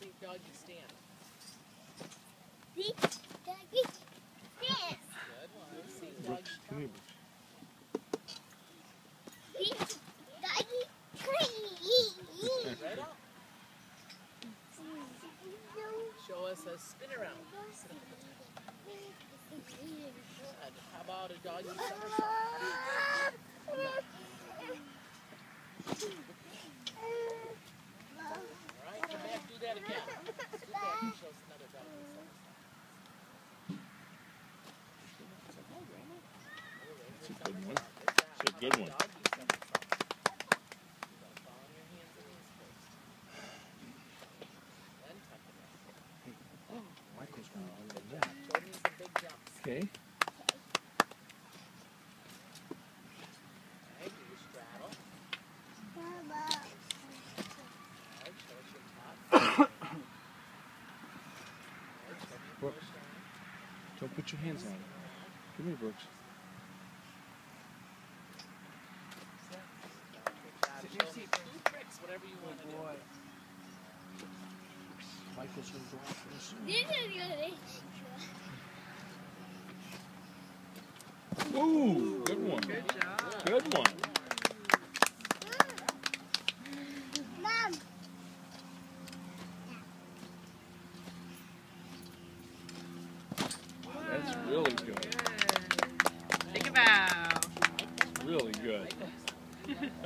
see doggy stand. See? Doggy. Yes. Good one. See doggy. See? Doggy. Crazy. Right up. Show us a spin around. Good. How about a doggy somersault? All right, come back, do that again. Do that and show us another doggy somersault. That's a good one. That's a good one. Doggy somersault. You gotta fall on your hands and knees first. Then tuck it up. Michael's going on the Good job. Jordan needs some big jumps. Okay. Do your straddle. Alright, show us your top. Alright, show me your Brooke. push down. Don't put your hands on it. Come here, Brooks. Michael's going to go. This is good. Ooh, good one. Good job. Good one. Mom. That's really good. Think about. Really good.